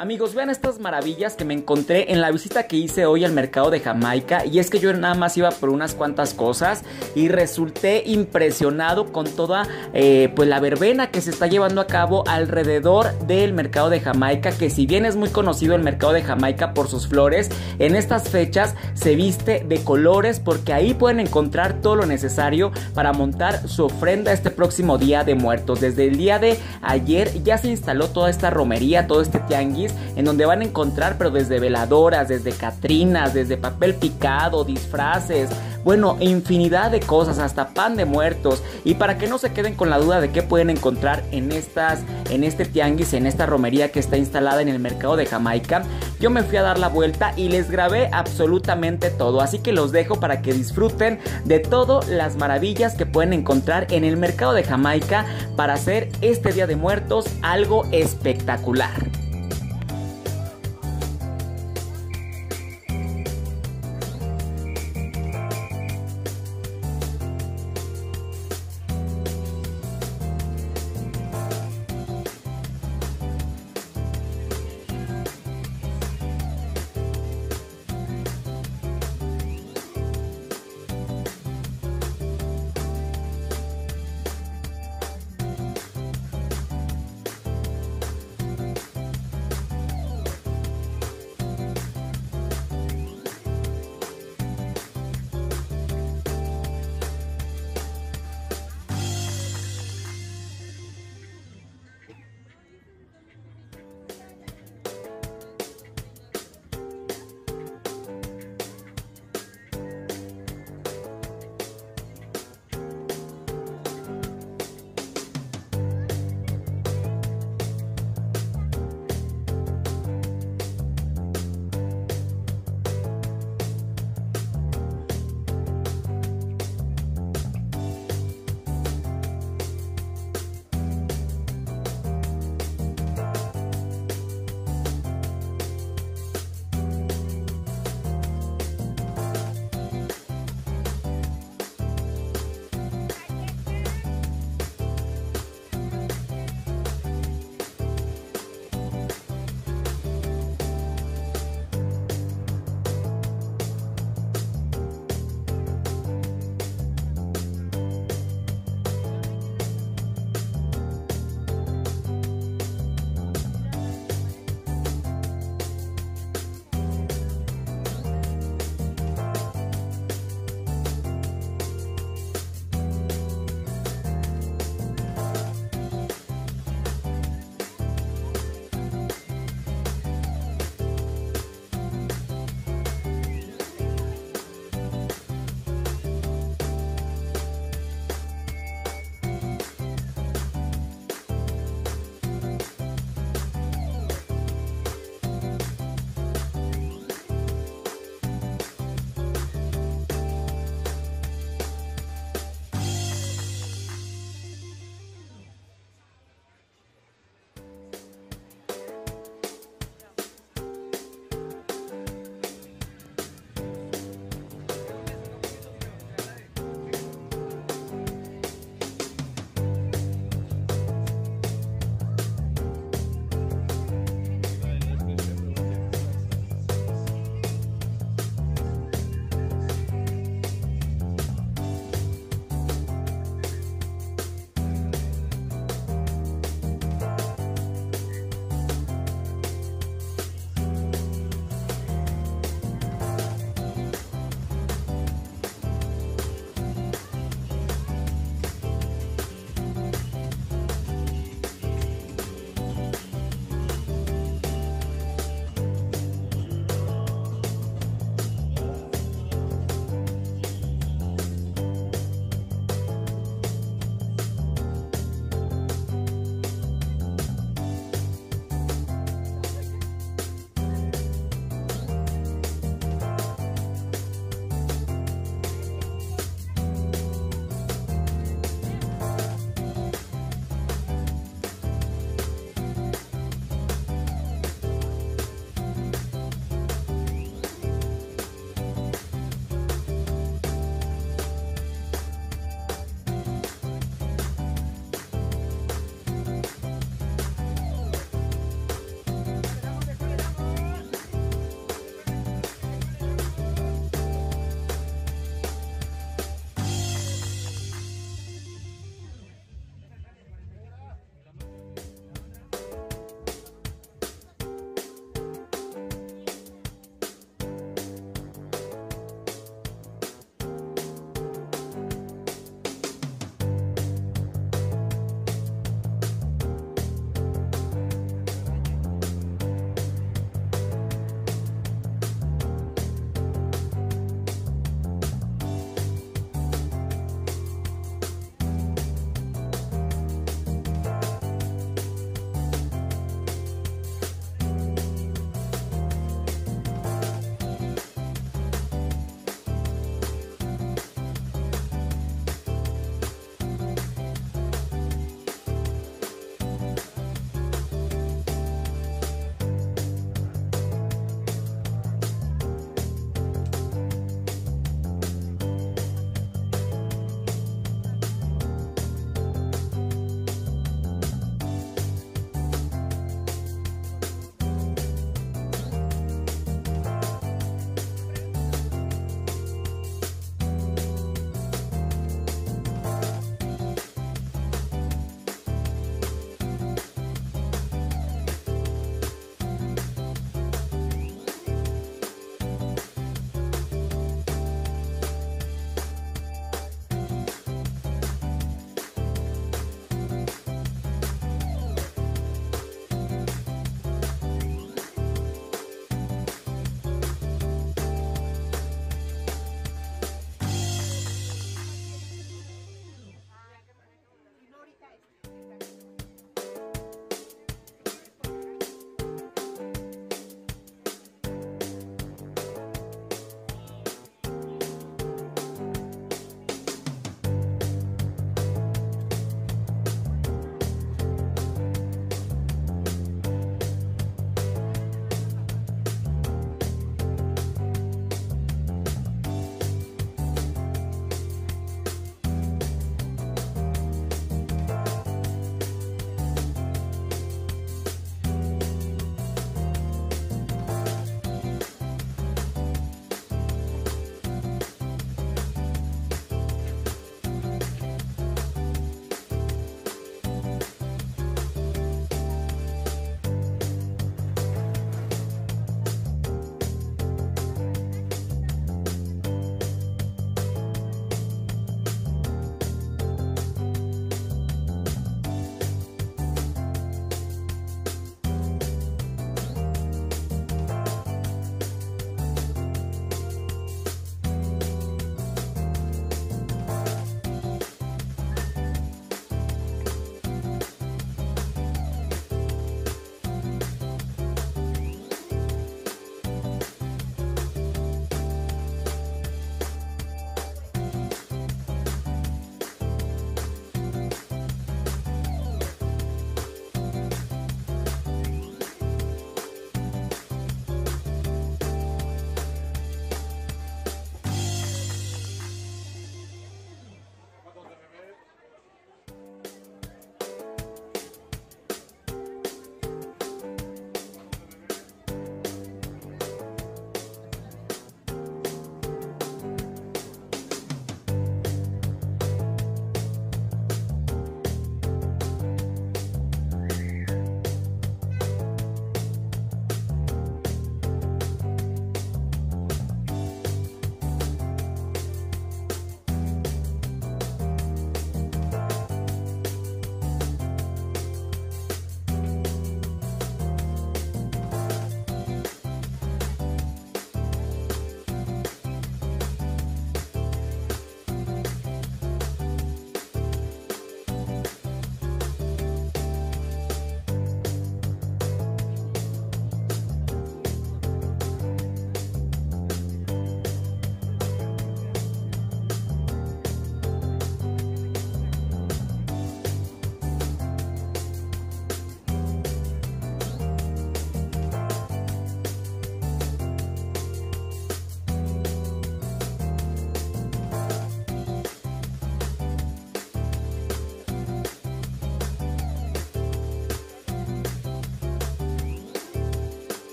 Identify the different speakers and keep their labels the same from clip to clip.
Speaker 1: Amigos, vean estas maravillas que me encontré en la visita que hice hoy al mercado de Jamaica. Y es que yo nada más iba por unas cuantas cosas y resulté impresionado con toda eh, pues la verbena que se está llevando a cabo alrededor del mercado de Jamaica. Que si bien es muy conocido el mercado de Jamaica por sus flores, en estas fechas se viste de colores porque ahí pueden encontrar todo lo necesario para montar su ofrenda este próximo día de muertos. Desde el día de ayer ya se instaló toda esta romería, todo este tianguis en donde van a encontrar, pero desde veladoras, desde catrinas, desde papel picado, disfraces, bueno, infinidad de cosas, hasta pan de muertos. Y para que no se queden con la duda de qué pueden encontrar en estas, en este tianguis, en esta romería que está instalada en el mercado de Jamaica, yo me fui a dar la vuelta y les grabé absolutamente todo. Así que los dejo para que disfruten de todas las maravillas que pueden encontrar en el mercado de Jamaica para hacer este Día de Muertos algo espectacular.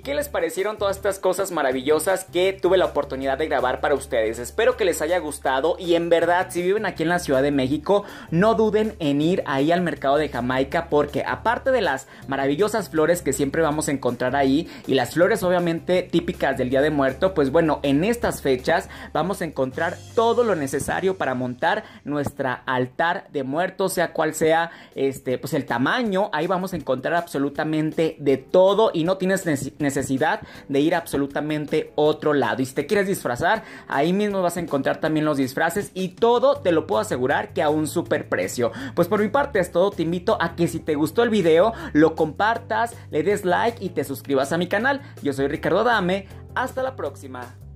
Speaker 1: Qué les parecieron todas estas cosas maravillosas que tuve la oportunidad de grabar para ustedes? Espero que les haya gustado y en verdad si viven aquí en la Ciudad de México no duden en ir ahí al mercado de Jamaica porque aparte de las maravillosas flores que siempre vamos a encontrar ahí y las flores obviamente típicas del Día de Muerto, pues bueno, en estas fechas vamos a encontrar todo lo necesario para montar nuestra altar de muertos, sea cual sea este pues el tamaño, ahí vamos a encontrar absolutamente de todo y no tienes necesidad de ir absolutamente otro lado. Y si te quieres disfrazar, ahí mismo vas a encontrar también los disfraces y todo te lo puedo asegurar que a un super precio. Pues por mi parte es todo, te invito a que si te gustó el video, lo compartas, le des like y te suscribas a mi canal. Yo soy Ricardo Dame, hasta la próxima.